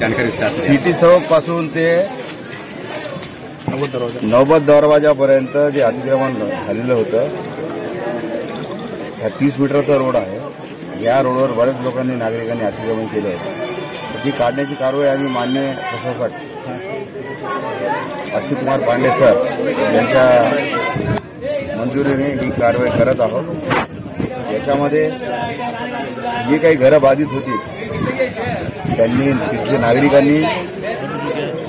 जानकारी सिटी चौकपासून ते नव्वद नौबत दरवाजापर्यंत जे अतिक्रमण झालेलं होतं ह्या तीस मीटरचा रोड आहे. या रोडवर बऱ्याच लोकांनी नागरिकांनी अतिक्रमण केलं होतं. तर ती काढण्याची कारवाई आम्ही मान्य प्रशासक अक्षय कुमार पांडे सर यांच्या मंजुरीने ही कारवाई करत आहोत. याच्यामध्ये जी काही घरं बाधित होती त्यांनी तिथल्या नागरिकांनी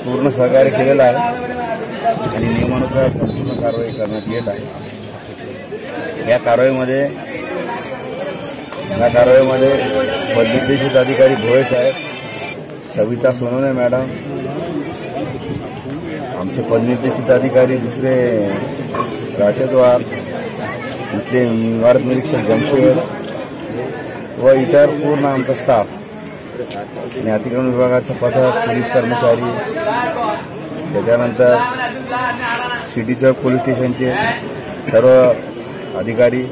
पूर्ण सहकार्य केलेलं आहे आणि नियमानुसार संपूर्ण कारवाई करण्यात येत आहे. या कारवाईमध्ये या कारवाईमध्ये पदनिर्देशित अधिकारी भोळे साहेब सविता सोनवणे मॅडम आमचे पदनिर्देशित अधिकारी दुसरे राचद्वार इथले इमारत निरीक्षक जमशेद व इतर पूर्ण आमचा स्टाफ आणि अतिक्रमण विभागाचं पथक पोलीस कर्मचारी त्याच्यानंतर सिटी पोलीस स्टेशनचे सर्व अधिकारी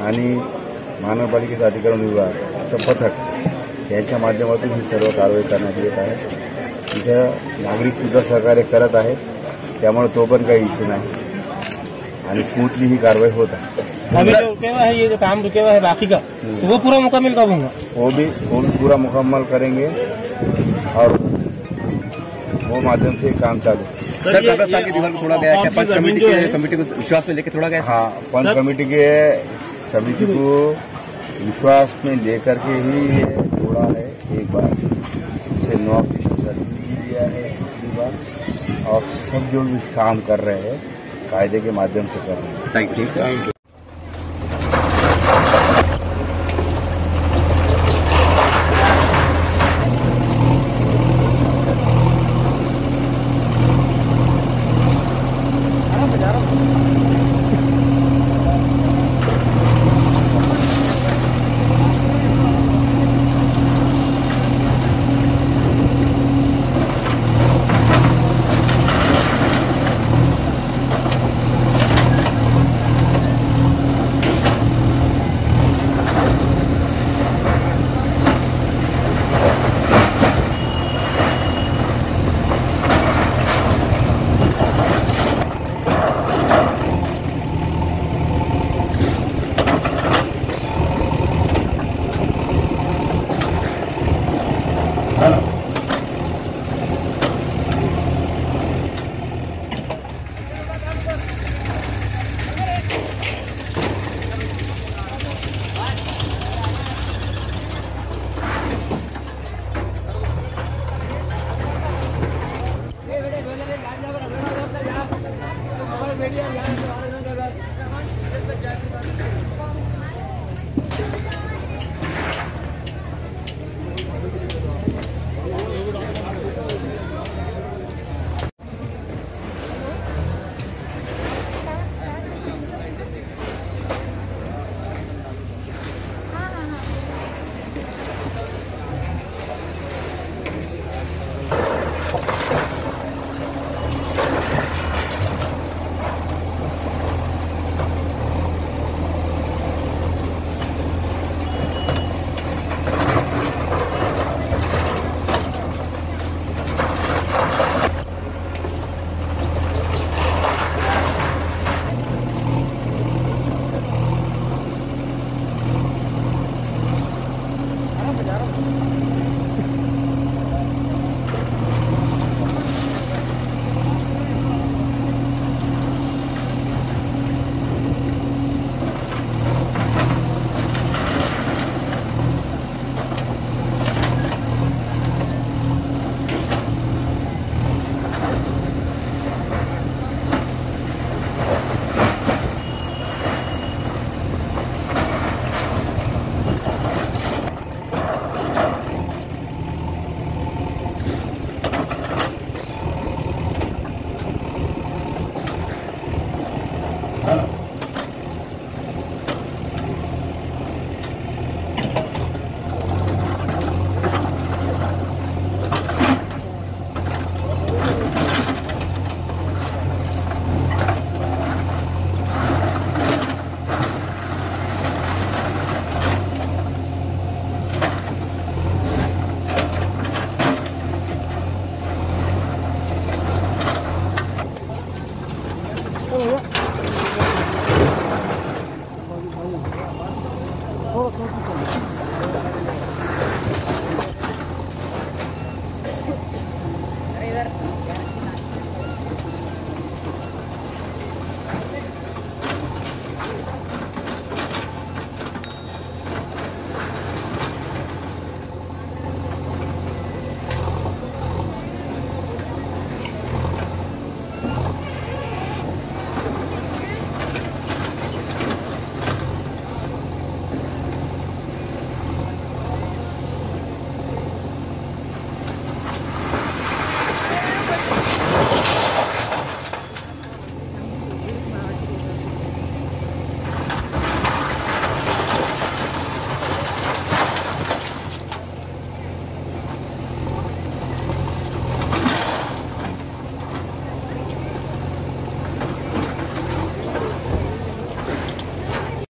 आणि महानगरपालिकेचा अतिक्रमण विभागाचं पथक यांच्या माध्यमातून ही सर्व कारवाई करण्यात येत आहे. तिथं नागरिक सुद्धा सहकार्य करत आहेत. त्यामुळे तो पण काही इश्यू नाही. आणि स्मूथली ही कारवाई होत आहे. अभी जो रुके हुआ है ये जो काम रुके हुआ है बाकी का तो वो पूरा मुकम्मल कब होगा वो भी वो भी पूरा मुकम्मल करेंगे और वो माध्यम से काम चालू। सर कब्रस्तान की दीवार को थोड़ा गया क्या पंच कमेटी के कमेटी को विश्वास में लेके थोड़ा गया हाँ? पंच कमेटी के समिति को विश्वास में लेकर के ही ये जोड़ा है एक बार उसे नो ऑब्जेक्शन सर्टिफिकेट दिया है दूसरी बार। और सब जो भी काम कर रहे हैं कायदे के माध्यम से कर रहे हैं। Thank you media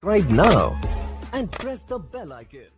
subscribe now and press the bell icon.